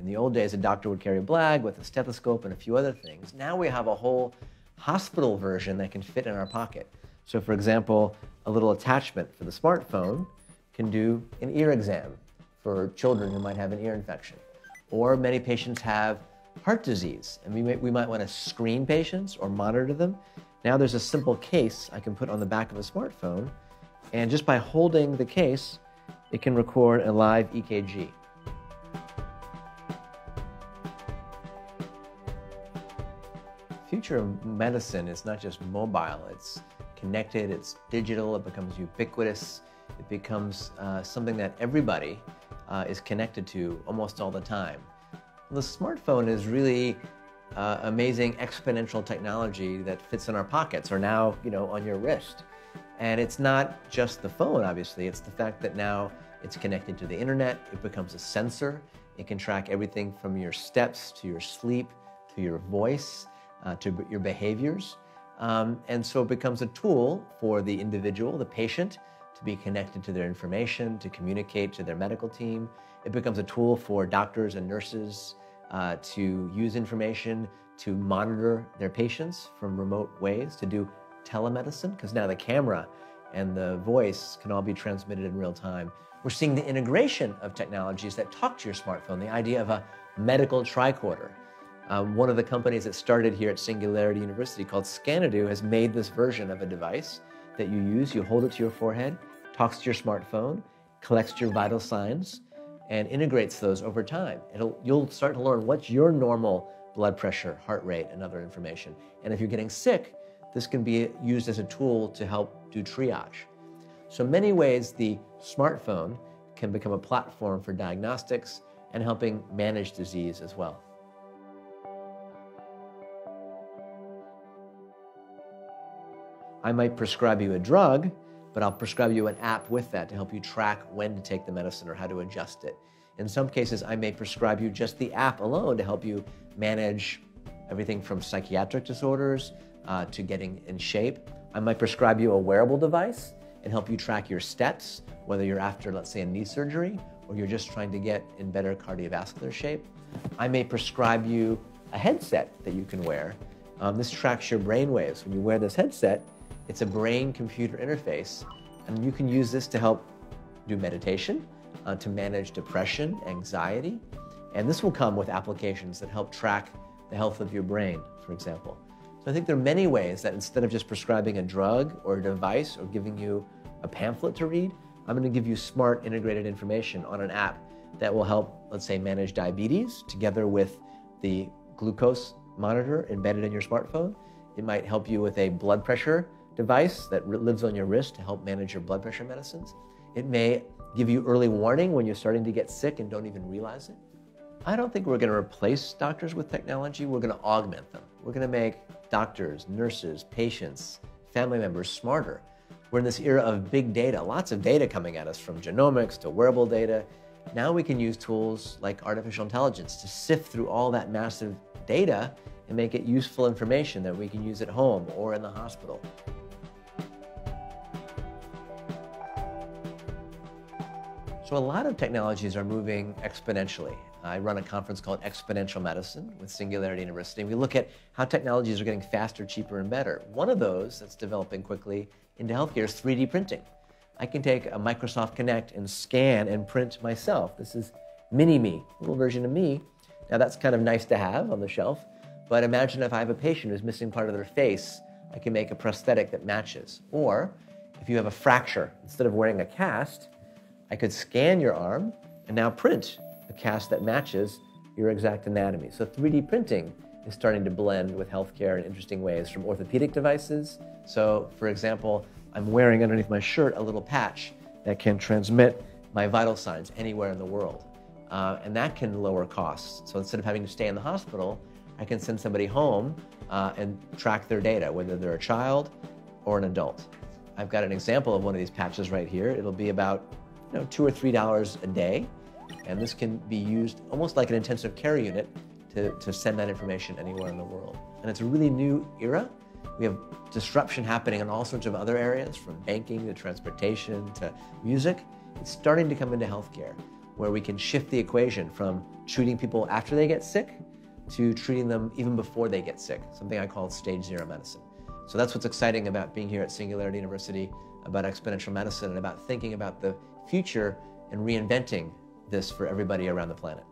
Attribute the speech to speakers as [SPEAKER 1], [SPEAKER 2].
[SPEAKER 1] In the old days, a doctor would carry a bag with a stethoscope and a few other things. Now we have a whole hospital version that can fit in our pocket. So, for example, a little attachment for the smartphone can do an ear exam for children who might have an ear infection. Or many patients have heart disease, and we, may, we might want to screen patients or monitor them. Now there's a simple case I can put on the back of a smartphone, and just by holding the case, it can record a live EKG. Future of medicine is not just mobile, it's connected, it's digital, it becomes ubiquitous, it becomes uh, something that everybody uh, is connected to almost all the time. The smartphone is really uh, amazing exponential technology that fits in our pockets or now, you know, on your wrist. And it's not just the phone, obviously, it's the fact that now it's connected to the internet, it becomes a sensor, it can track everything from your steps to your sleep to your voice uh, to your behaviors. Um, and so it becomes a tool for the individual, the patient, to be connected to their information, to communicate to their medical team. It becomes a tool for doctors and nurses uh, to use information to monitor their patients from remote ways, to do telemedicine, because now the camera and the voice can all be transmitted in real time. We're seeing the integration of technologies that talk to your smartphone, the idea of a medical tricorder. Um, one of the companies that started here at Singularity University called Scanadu has made this version of a device that you use. You hold it to your forehead, talks to your smartphone, collects your vital signs, and integrates those over time. It'll, you'll start to learn what's your normal blood pressure, heart rate, and other information. And if you're getting sick, this can be used as a tool to help do triage. So, many ways, the smartphone can become a platform for diagnostics and helping manage disease as well. I might prescribe you a drug, but I'll prescribe you an app with that to help you track when to take the medicine or how to adjust it. In some cases, I may prescribe you just the app alone to help you manage everything from psychiatric disorders uh, to getting in shape. I might prescribe you a wearable device and help you track your steps, whether you're after, let's say, a knee surgery or you're just trying to get in better cardiovascular shape. I may prescribe you a headset that you can wear. Um, this tracks your brain waves. When you wear this headset, it's a brain computer interface, and you can use this to help do meditation, uh, to manage depression, anxiety, and this will come with applications that help track the health of your brain, for example. So I think there are many ways that instead of just prescribing a drug or a device or giving you a pamphlet to read, I'm going to give you smart integrated information on an app that will help, let's say, manage diabetes together with the glucose monitor embedded in your smartphone. It might help you with a blood pressure device that lives on your wrist to help manage your blood pressure medicines. It may give you early warning when you're starting to get sick and don't even realize it. I don't think we're going to replace doctors with technology. We're going to augment them. We're going to make doctors, nurses, patients, family members smarter. We're in this era of big data, lots of data coming at us from genomics to wearable data. Now we can use tools like artificial intelligence to sift through all that massive data and make it useful information that we can use at home or in the hospital. So a lot of technologies are moving exponentially. I run a conference called Exponential Medicine with Singularity University. We look at how technologies are getting faster, cheaper, and better. One of those that's developing quickly into healthcare is 3D printing. I can take a Microsoft Kinect and scan and print myself. This is mini me, a little version of me. Now that's kind of nice to have on the shelf, but imagine if I have a patient who's missing part of their face, I can make a prosthetic that matches. Or if you have a fracture, instead of wearing a cast, I could scan your arm and now print a cast that matches your exact anatomy. So 3D printing is starting to blend with healthcare in interesting ways from orthopedic devices. So, for example, I'm wearing underneath my shirt a little patch that can transmit my vital signs anywhere in the world. Uh, and that can lower costs. So instead of having to stay in the hospital, I can send somebody home uh, and track their data, whether they're a child or an adult. I've got an example of one of these patches right here. It'll be about you know, two or three dollars a day. And this can be used almost like an intensive care unit to, to send that information anywhere in the world. And it's a really new era. We have disruption happening in all sorts of other areas, from banking to transportation to music. It's starting to come into healthcare, where we can shift the equation from treating people after they get sick to treating them even before they get sick, something I call stage zero medicine. So that's what's exciting about being here at Singularity University, about exponential medicine, and about thinking about the future and reinventing this for everybody around the planet.